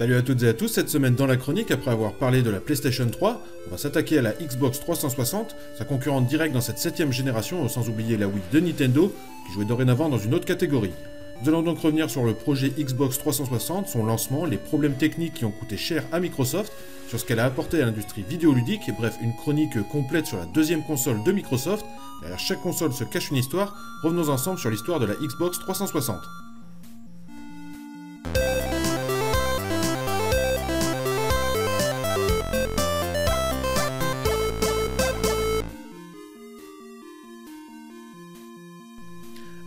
Salut à toutes et à tous, cette semaine dans la chronique, après avoir parlé de la PlayStation 3, on va s'attaquer à la Xbox 360, sa concurrente directe dans cette septième génération, sans oublier la Wii de Nintendo, qui jouait dorénavant dans une autre catégorie. Nous allons donc revenir sur le projet Xbox 360, son lancement, les problèmes techniques qui ont coûté cher à Microsoft, sur ce qu'elle a apporté à l'industrie vidéoludique, bref, une chronique complète sur la deuxième console de Microsoft. Derrière chaque console se cache une histoire, revenons ensemble sur l'histoire de la Xbox 360.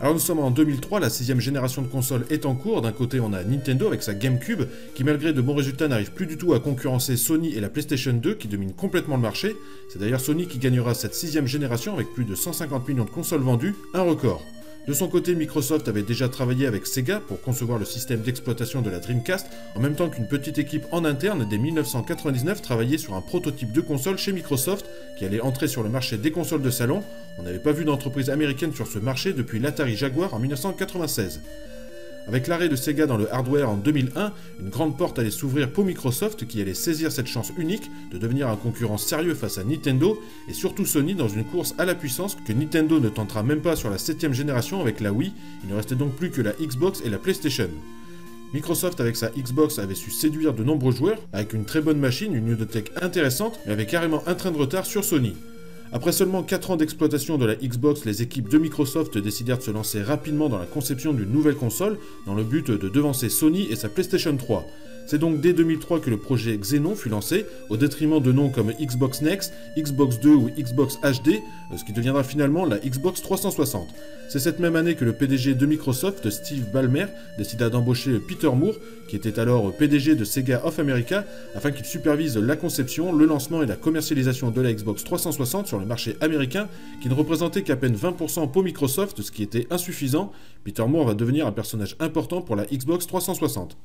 Alors nous sommes en 2003, la sixième génération de consoles est en cours. D'un côté, on a Nintendo avec sa GameCube, qui malgré de bons résultats n'arrive plus du tout à concurrencer Sony et la PlayStation 2, qui dominent complètement le marché. C'est d'ailleurs Sony qui gagnera cette sixième génération avec plus de 150 millions de consoles vendues, un record. De son côté, Microsoft avait déjà travaillé avec Sega pour concevoir le système d'exploitation de la Dreamcast, en même temps qu'une petite équipe en interne dès 1999 travaillait sur un prototype de console chez Microsoft qui allait entrer sur le marché des consoles de salon. On n'avait pas vu d'entreprise américaine sur ce marché depuis l'Atari Jaguar en 1996. Avec l'arrêt de Sega dans le hardware en 2001, une grande porte allait s'ouvrir pour Microsoft qui allait saisir cette chance unique de devenir un concurrent sérieux face à Nintendo et surtout Sony dans une course à la puissance que Nintendo ne tentera même pas sur la 7ème génération avec la Wii, il ne restait donc plus que la Xbox et la PlayStation. Microsoft avec sa Xbox avait su séduire de nombreux joueurs avec une très bonne machine, une ludothèque intéressante, mais avait carrément un train de retard sur Sony. Après seulement 4 ans d'exploitation de la Xbox, les équipes de Microsoft décidèrent de se lancer rapidement dans la conception d'une nouvelle console dans le but de devancer Sony et sa PlayStation 3. C'est donc dès 2003 que le projet Xenon fut lancé, au détriment de noms comme Xbox Next, Xbox 2 ou Xbox HD, euh, ce qui deviendra finalement la Xbox 360. C'est cette même année que le PDG de Microsoft, Steve Ballmer, décida d'embaucher Peter Moore, qui était alors PDG de Sega of America, afin qu'il supervise la conception, le lancement et la commercialisation de la Xbox 360 sur le marché américain, qui ne représentait qu'à peine 20% pour Microsoft, ce qui était insuffisant. Peter Moore va devenir un personnage important pour la Xbox 360.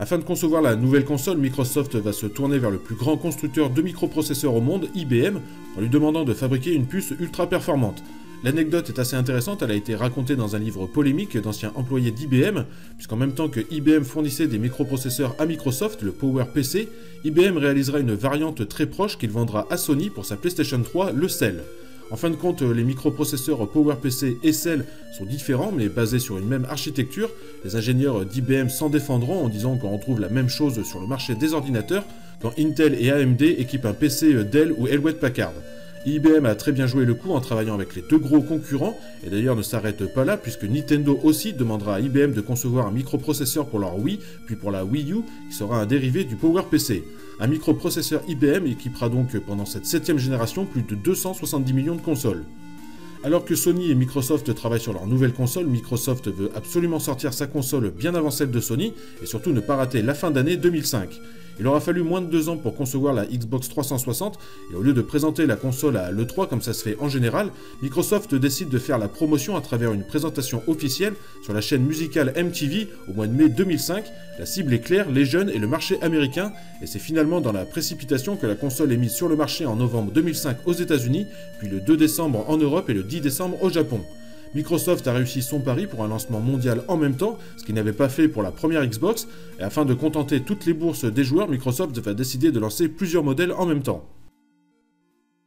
Afin de concevoir la nouvelle console, Microsoft va se tourner vers le plus grand constructeur de microprocesseurs au monde, IBM, en lui demandant de fabriquer une puce ultra performante. L'anecdote est assez intéressante, elle a été racontée dans un livre polémique d'anciens employés d'IBM, puisqu'en même temps que IBM fournissait des microprocesseurs à Microsoft, le PowerPC, IBM réalisera une variante très proche qu'il vendra à Sony pour sa PlayStation 3, le Cell. En fin de compte, les microprocesseurs PowerPC et Cell sont différents mais basés sur une même architecture. Les ingénieurs d'IBM s'en défendront en disant qu'on retrouve la même chose sur le marché des ordinateurs quand Intel et AMD équipent un PC Dell ou Hewlett Packard. IBM a très bien joué le coup en travaillant avec les deux gros concurrents, et d'ailleurs ne s'arrête pas là puisque Nintendo aussi demandera à IBM de concevoir un microprocesseur pour leur Wii, puis pour la Wii U, qui sera un dérivé du PowerPC. Un microprocesseur IBM équipera donc pendant cette septième génération plus de 270 millions de consoles. Alors que Sony et Microsoft travaillent sur leur nouvelle console, Microsoft veut absolument sortir sa console bien avant celle de Sony, et surtout ne pas rater la fin d'année 2005. Il aura fallu moins de deux ans pour concevoir la Xbox 360, et au lieu de présenter la console à l'E3 comme ça se fait en général, Microsoft décide de faire la promotion à travers une présentation officielle sur la chaîne musicale MTV au mois de mai 2005. La cible est claire, les jeunes et le marché américain, et c'est finalement dans la précipitation que la console est mise sur le marché en novembre 2005 aux États-Unis, puis le 2 décembre en Europe et le 10 décembre au Japon. Microsoft a réussi son pari pour un lancement mondial en même temps, ce qu'il n'avait pas fait pour la première Xbox, et afin de contenter toutes les bourses des joueurs, Microsoft va décider de lancer plusieurs modèles en même temps.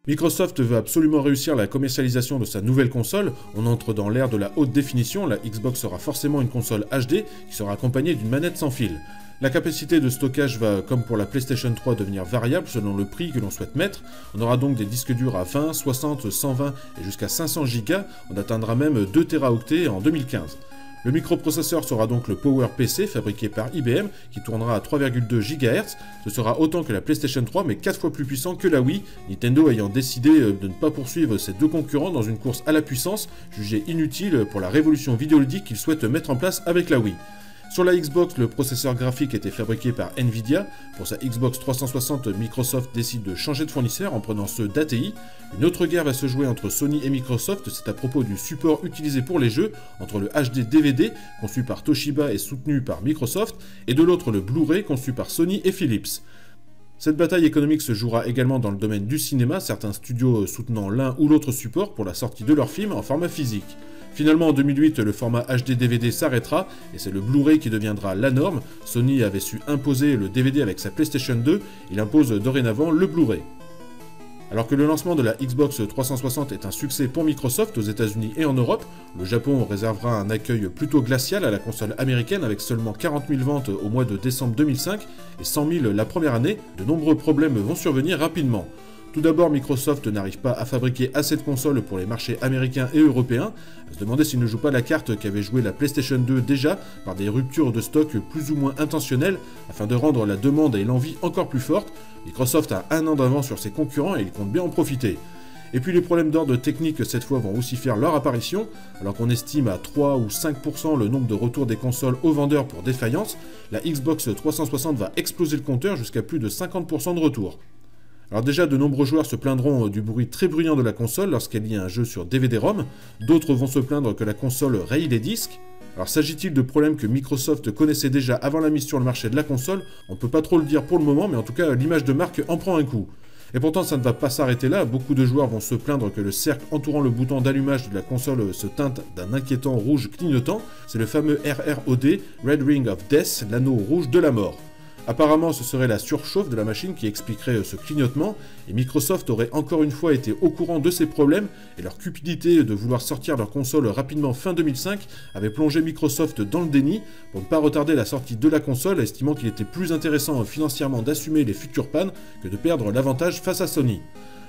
Microsoft veut absolument réussir la commercialisation de sa nouvelle console. On entre dans l'ère de la haute définition, la Xbox sera forcément une console HD qui sera accompagnée d'une manette sans fil. La capacité de stockage va, comme pour la PlayStation 3, devenir variable selon le prix que l'on souhaite mettre. On aura donc des disques durs à 20, 60, 120 et jusqu'à 500 Go. On atteindra même 2 Teraoctets en 2015. Le microprocesseur sera donc le PowerPC fabriqué par IBM qui tournera à 3,2 GHz. Ce sera autant que la PlayStation 3 mais 4 fois plus puissant que la Wii, Nintendo ayant décidé euh, de ne pas poursuivre ses deux concurrents dans une course à la puissance jugée inutile pour la révolution vidéoludique qu'il souhaite mettre en place avec la Wii. Sur la Xbox, le processeur graphique était fabriqué par Nvidia. Pour sa Xbox 360, Microsoft décide de changer de fournisseur en prenant ceux d'ATI. Une autre guerre va se jouer entre Sony et Microsoft, c'est à propos du support utilisé pour les jeux, entre le HD DVD, conçu par Toshiba et soutenu par Microsoft, et de l'autre le Blu-ray, conçu par Sony et Philips. Cette bataille économique se jouera également dans le domaine du cinéma, certains studios soutenant l'un ou l'autre support pour la sortie de leurs films en format physique. Finalement, en 2008, le format HD DVD s'arrêtera et c'est le Blu-ray qui deviendra la norme. Sony avait su imposer le DVD avec sa PlayStation 2, il impose dorénavant le Blu-ray. Alors que le lancement de la Xbox 360 est un succès pour Microsoft aux États-Unis et en Europe, le Japon réservera un accueil plutôt glacial à la console américaine avec seulement 40 000 ventes au mois de décembre 2005 et 100 000 la première année. De nombreux problèmes vont survenir rapidement. Tout d'abord, Microsoft n'arrive pas à fabriquer assez de consoles pour les marchés américains et européens, à se demander s'il ne joue pas la carte qu'avait joué la PlayStation 2 déjà par des ruptures de stock plus ou moins intentionnelles afin de rendre la demande et l'envie encore plus fortes. Microsoft a un an d'avance sur ses concurrents et il compte bien en profiter. Et puis les problèmes d'ordre technique cette fois vont aussi faire leur apparition, alors qu'on estime à 3 ou 5% le nombre de retours des consoles aux vendeurs pour défaillance, la Xbox 360 va exploser le compteur jusqu'à plus de 50% de retours. Alors déjà, de nombreux joueurs se plaindront euh, du bruit très bruyant de la console lorsqu'elle a un jeu sur DVD-ROM, d'autres vont se plaindre que la console raye les disques. Alors s'agit-il de problèmes que Microsoft connaissait déjà avant la mise sur le marché de la console? On peut pas trop le dire pour le moment, mais en tout cas l'image de marque en prend un coup. Et pourtant ça ne va pas s'arrêter là, beaucoup de joueurs vont se plaindre que le cercle entourant le bouton d'allumage de la console se teinte d'un inquiétant rouge clignotant, c'est le fameux RROD, Red Ring of Death, l'anneau rouge de la mort. Apparemment, ce serait la surchauffe de la machine qui expliquerait ce clignotement, et Microsoft aurait encore une fois été au courant de ces problèmes, et leur cupidité de vouloir sortir leur console rapidement fin 2005 avait plongé Microsoft dans le déni pour ne pas retarder la sortie de la console, estimant qu'il était plus intéressant financièrement d'assumer les futures pannes que de perdre l'avantage face à Sony.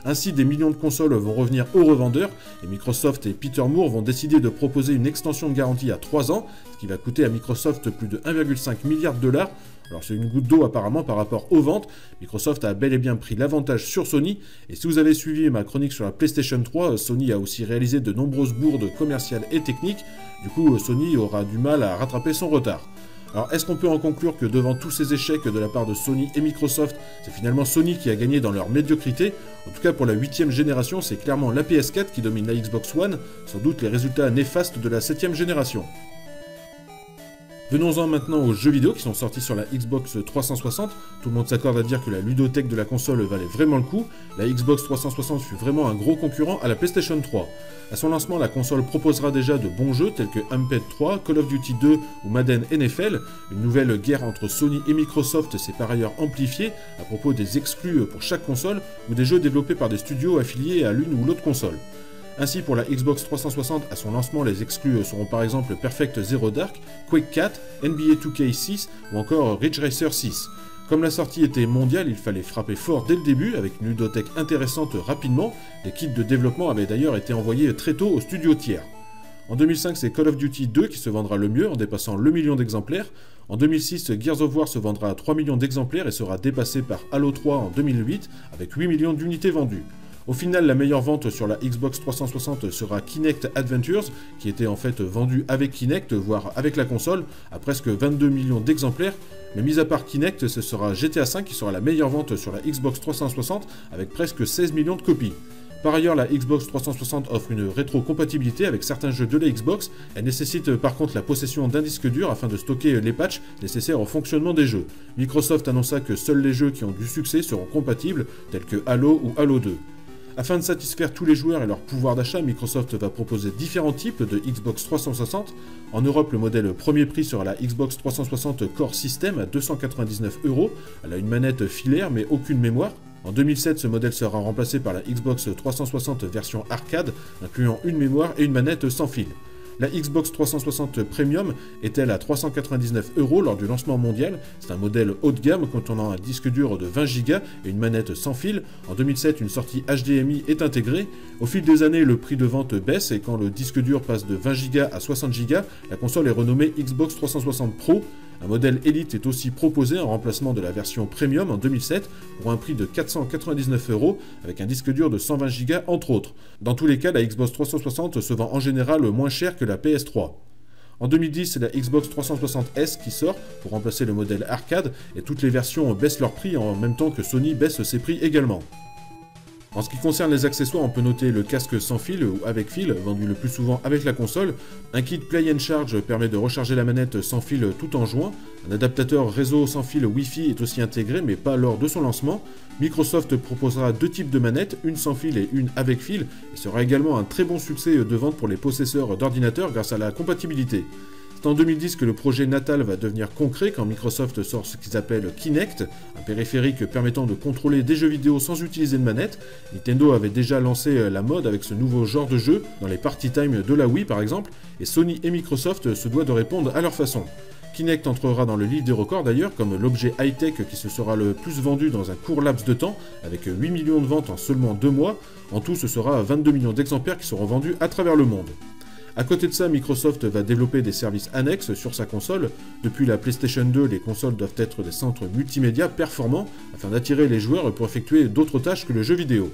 Ainsi, des millions de consoles vont revenir aux revendeurs et Microsoft et Peter Moore vont décider de proposer une extension de garantie à 3 ans, ce qui va coûter à Microsoft plus de 1,5 milliard de dollars. Alors c'est une goutte d'eau apparemment par rapport aux ventes. Microsoft a bel et bien pris l'avantage sur Sony. Et si vous avez suivi ma chronique sur la PlayStation 3, Sony a aussi réalisé de nombreuses bourdes commerciales et techniques. Du coup, Sony aura du mal à rattraper son retard. Alors est-ce qu'on peut en conclure que devant tous ces échecs de la part de Sony et Microsoft, c'est finalement Sony qui a gagné dans leur médiocrité? En tout cas pour la huitième génération, c'est clairement la PS4 qui domine la Xbox One, sans doute les résultats néfastes de la septième génération. Venons-en maintenant aux jeux vidéo qui sont sortis sur la Xbox 360. Tout le monde s'accorde à dire que la ludothèque de la console valait vraiment le coup. La Xbox 360 fut vraiment un gros concurrent à la PlayStation 3. À son lancement, la console proposera déjà de bons jeux tels que Amped 3, Call of Duty 2 ou Madden NFL. Une nouvelle guerre entre Sony et Microsoft s'est par ailleurs amplifiée à propos des exclus pour chaque console ou des jeux développés par des studios affiliés à l'une ou l'autre console. Ainsi, pour la Xbox 360, à son lancement, les exclus seront par exemple Perfect Zero Dark, Quake 4, NBA 2K6 ou encore Ridge Racer 6. Comme la sortie était mondiale, il fallait frapper fort dès le début, avec une ludothèque intéressante rapidement. Les kits de développement avaient d'ailleurs été envoyés très tôt aux studios tiers. En 2005, c'est Call of Duty 2 qui se vendra le mieux en dépassant le million d'exemplaires. En 2006, Gears of War se vendra à 3 millions d'exemplaires et sera dépassé par Halo 3 en 2008 avec 8 millions d'unités vendues. Au final, la meilleure vente sur la Xbox 360 sera Kinect Adventures, qui était en fait vendu avec Kinect, voire avec la console, à presque 22 millions d'exemplaires. Mais mis à part Kinect, ce sera GTA V qui sera la meilleure vente sur la Xbox 360, avec presque 16 millions de copies. Par ailleurs, la Xbox 360 offre une rétrocompatibilité avec certains jeux de la Xbox. Elle nécessite par contre la possession d'un disque dur afin de stocker les patchs nécessaires au fonctionnement des jeux. Microsoft annonça que seuls les jeux qui ont du succès seront compatibles, tels que Halo ou Halo 2. Afin de satisfaire tous les joueurs et leur pouvoir d'achat, Microsoft va proposer différents types de Xbox 360. En Europe, le modèle premier prix sera la Xbox 360 Core System à 299 euros. Elle a une manette filaire mais aucune mémoire. En 2007, ce modèle sera remplacé par la Xbox 360 version arcade, incluant une mémoire et une manette sans fil. La Xbox 360 Premium est-elle à 399 euros lors du lancement mondial? C'est un modèle haut de gamme contenant un disque dur de 20 Go et une manette sans fil. En 2007, une sortie HDMI est intégrée. Au fil des années, le prix de vente baisse et quand le disque dur passe de 20 Go à 60 Go, la console est renommée Xbox 360 Pro. Un modèle Elite est aussi proposé en remplacement de la version Premium en 2007 pour un prix de 499 euros avec un disque dur de 120 Go entre autres. Dans tous les cas, la Xbox 360 se vend en général moins cher que la PS3. En 2010, c'est la Xbox 360S qui sort pour remplacer le modèle arcade et toutes les versions baissent leur prix en même temps que Sony baisse ses prix également. En ce qui concerne les accessoires, on peut noter le casque sans fil ou avec fil, vendu le plus souvent avec la console. Un kit Play and Charge permet de recharger la manette sans fil tout en jouant. Un adaptateur réseau sans fil Wi-Fi est aussi intégré, mais pas lors de son lancement. Microsoft proposera deux types de manettes, une sans fil et une avec fil, et sera également un très bon succès de vente pour les possesseurs d'ordinateurs grâce à la compatibilité. C'est en 2010 que le projet Natal va devenir concret quand Microsoft sort ce qu'ils appellent Kinect, un périphérique permettant de contrôler des jeux vidéo sans utiliser de manette. Nintendo avait déjà lancé la mode avec ce nouveau genre de jeu dans les party time de la Wii par exemple, et Sony et Microsoft se doivent de répondre à leur façon. Kinect entrera dans le livre des records d'ailleurs comme l'objet high-tech qui se sera le plus vendu dans un court laps de temps, avec 8 millions de ventes en seulement 2 mois. En tout, ce sera 22 millions d'exemplaires qui seront vendus à travers le monde. A côté de ça, Microsoft va développer des services annexes sur sa console. Depuis la PlayStation 2, les consoles doivent être des centres multimédia performants afin d'attirer les joueurs pour effectuer d'autres tâches que le jeu vidéo.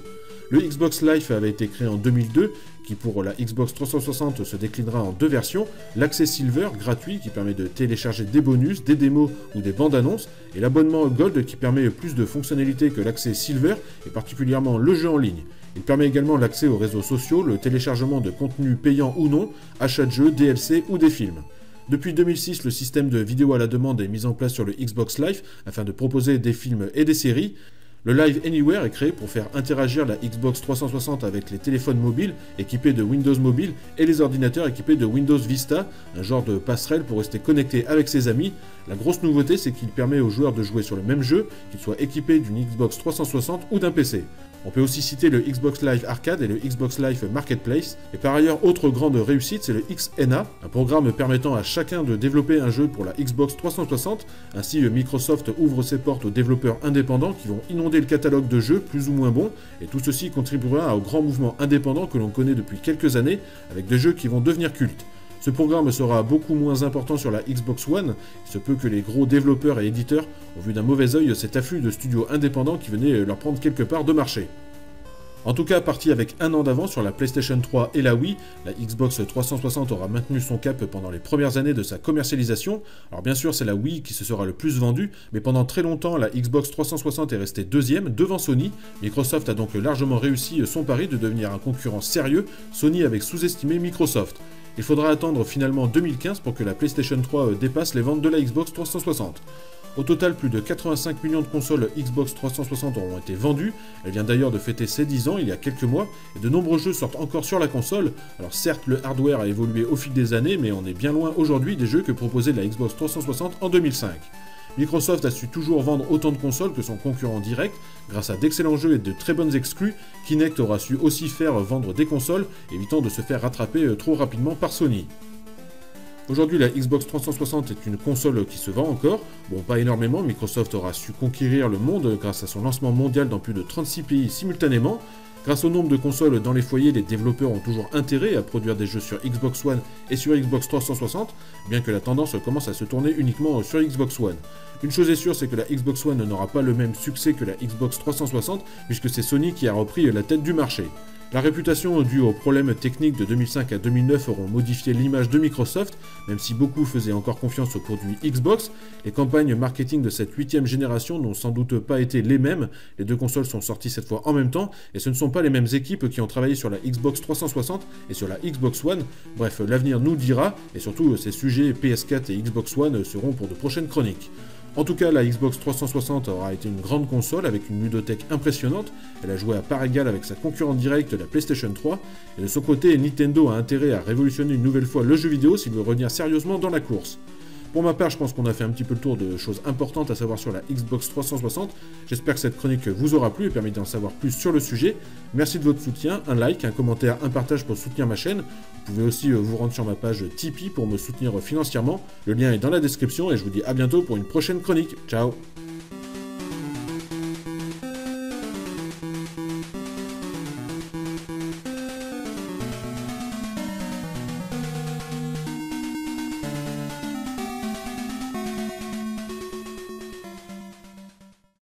Le Xbox Live avait été créé en 2002, qui pour la Xbox 360 se déclinera en deux versions, l'accès Silver gratuit qui permet de télécharger des bonus, des démos ou des bandes annonces, et l'abonnement Gold qui permet plus de fonctionnalités que l'accès Silver, et particulièrement le jeu en ligne. Il permet également l'accès aux réseaux sociaux, le téléchargement de contenus payants ou non, achat de jeux, DLC ou des films. Depuis 2006, le système de vidéo à la demande est mis en place sur le Xbox Live afin de proposer des films et des séries. Le Live Anywhere est créé pour faire interagir la Xbox 360 avec les téléphones mobiles équipés de Windows Mobile et les ordinateurs équipés de Windows Vista, un genre de passerelle pour rester connecté avec ses amis. La grosse nouveauté, c'est qu'il permet aux joueurs de jouer sur le même jeu, qu'ils soient équipés d'une Xbox 360 ou d'un PC. On peut aussi citer le Xbox Live Arcade et le Xbox Live Marketplace. Et par ailleurs, autre grande réussite, c'est le XNA, un programme permettant à chacun de développer un jeu pour la Xbox 360. Ainsi, Microsoft ouvre ses portes aux développeurs indépendants qui vont inonder le catalogue de jeux plus ou moins bons. Et tout ceci contribuera au grand mouvement indépendant que l'on connaît depuis quelques années, avec des jeux qui vont devenir cultes. Ce programme sera beaucoup moins important sur la Xbox One, il se peut que les gros développeurs et éditeurs ont vu d'un mauvais œil cet afflux de studios indépendants qui venaient leur prendre quelque part de marché. En tout cas, parti avec un an d'avance sur la PlayStation 3 et la Wii, la Xbox 360 aura maintenu son cap pendant les premières années de sa commercialisation. Alors bien sûr, c'est la Wii qui se sera le plus vendue, mais pendant très longtemps, la Xbox 360 est restée deuxième devant Sony. Microsoft a donc largement réussi son pari de devenir un concurrent sérieux, Sony avait sous-estimé Microsoft. Il faudra attendre finalement 2015 pour que la PlayStation 3 euh, dépasse les ventes de la Xbox 360. Au total, plus de 85 millions de consoles Xbox 360 auront été vendues. Elle vient d'ailleurs de fêter ses 10 ans il y a quelques mois, et de nombreux jeux sortent encore sur la console. Alors certes, le hardware a évolué au fil des années, mais on est bien loin aujourd'hui des jeux que proposait la Xbox 360 en 2005. Microsoft a su toujours vendre autant de consoles que son concurrent direct, grâce à d'excellents jeux et de très bonnes exclus, Kinect aura su aussi faire vendre des consoles, évitant de se faire rattraper euh, trop rapidement par Sony. Aujourd'hui, la Xbox 360 est une console qui se vend encore. Bon, pas énormément, Microsoft aura su conquérir le monde grâce à son lancement mondial dans plus de 36 pays simultanément, Grâce au nombre de consoles dans les foyers, les développeurs ont toujours intérêt à produire des jeux sur Xbox One et sur Xbox 360, bien que la tendance commence à se tourner uniquement sur Xbox One. Une chose est sûre, c'est que la Xbox One n'aura pas le même succès que la Xbox 360, puisque c'est Sony qui a repris la tête du marché. La réputation due aux problèmes techniques de 2005 à 2009 auront modifié l'image de Microsoft, même si beaucoup faisaient encore confiance aux produits Xbox. Les campagnes marketing de cette huitième génération n'ont sans doute pas été les mêmes. Les deux consoles sont sorties cette fois en même temps, et ce ne sont pas les mêmes équipes qui ont travaillé sur la Xbox 360 et sur la Xbox One. Bref, l'avenir nous dira, et surtout ces sujets PS4 et Xbox One seront pour de prochaines chroniques. En tout cas, la Xbox 360 aura été une grande console avec une ludothèque impressionnante. Elle a joué à part égale avec sa concurrente directe, la PlayStation 3. Et de son côté, Nintendo a intérêt à révolutionner une nouvelle fois le jeu vidéo s'il veut revenir sérieusement dans la course. Pour ma part, je pense qu'on a fait un petit peu le tour de choses importantes à savoir sur la Xbox 360. J'espère que cette chronique vous aura plu et permis d'en savoir plus sur le sujet. Merci de votre soutien, un like, un commentaire, un partage pour soutenir ma chaîne. Vous pouvez aussi euh, vous rendre sur ma page Tipeee pour me soutenir financièrement. Le lien est dans la description et je vous dis à bientôt pour une prochaine chronique. Ciao